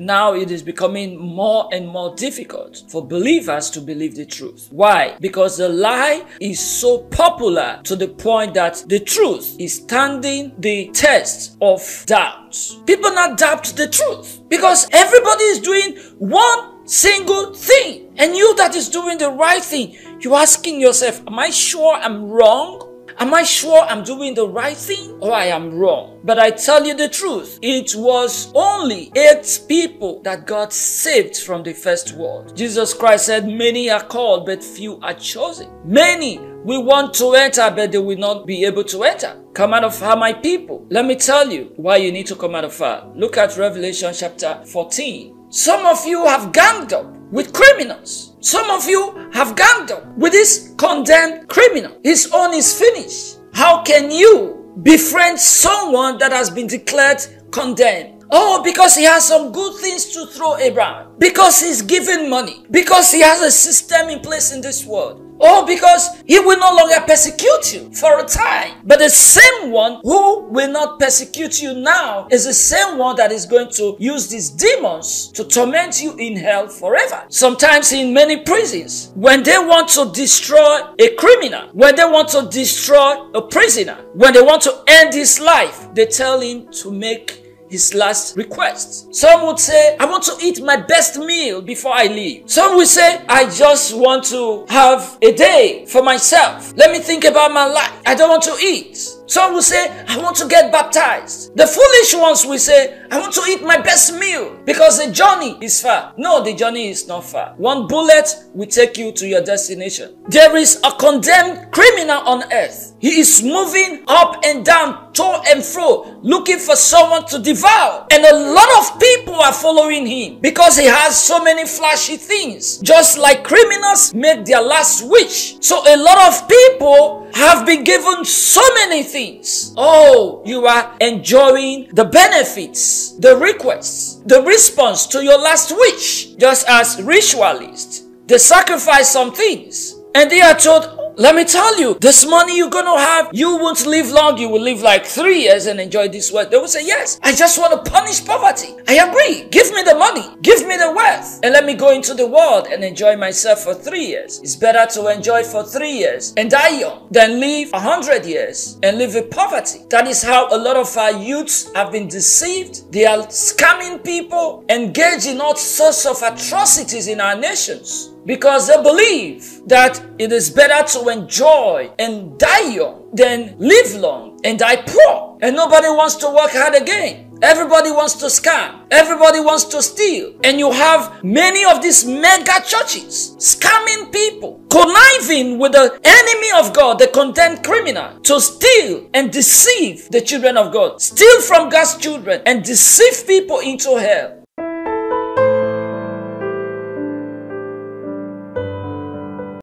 now it is becoming more and more difficult for believers to believe the truth. Why? Because the lie is so popular to the point that the truth is standing the test of doubt. People not doubt the truth because everybody is doing one single thing and you that is doing the right thing you're asking yourself am i sure i'm wrong Am I sure I'm doing the right thing or I am wrong? But I tell you the truth, it was only eight people that got saved from the first world. Jesus Christ said, Many are called, but few are chosen. Many we want to enter, but they will not be able to enter. Come out of her, my people. Let me tell you why you need to come out of her. Look at Revelation chapter 14. Some of you have ganged up with criminals. Some of you have ganged up with this condemned criminal. His own is finished. How can you befriend someone that has been declared condemned? Oh, because he has some good things to throw around. Because he's giving money. Because he has a system in place in this world. Oh, because he will no longer persecute you for a time. But the same one who will not persecute you now is the same one that is going to use these demons to torment you in hell forever. Sometimes in many prisons, when they want to destroy a criminal, when they want to destroy a prisoner, when they want to end his life, they tell him to make his last request. Some would say, I want to eat my best meal before I leave. Some would say, I just want to have a day for myself. Let me think about my life. I don't want to eat. Some will say, I want to get baptized. The foolish ones will say, I want to eat my best meal because the journey is far. No, the journey is not far. One bullet will take you to your destination. There is a condemned criminal on earth. He is moving up and down, to and fro, looking for someone to devour. And a lot of people are following him because he has so many flashy things. Just like criminals make their last wish. So a lot of people have been given so many things. Oh, you are enjoying the benefits, the requests, the response to your last wish. Just as ritualists, they sacrifice some things and they are told, let me tell you, this money you're gonna have, you won't live long. You will live like three years and enjoy this wealth. They will say, Yes, I just want to punish poverty. I agree. Give me the money, give me the wealth, and let me go into the world and enjoy myself for three years. It's better to enjoy for three years and die young than live a hundred years and live with poverty. That is how a lot of our youths have been deceived. They are scamming people, engaged in all sorts of atrocities in our nations because they believe that it is better to enjoy and die young than live long and die poor. And nobody wants to work hard again. Everybody wants to scam. Everybody wants to steal. And you have many of these mega churches scamming people, conniving with the enemy of God, the condemned criminal, to steal and deceive the children of God, steal from God's children and deceive people into hell.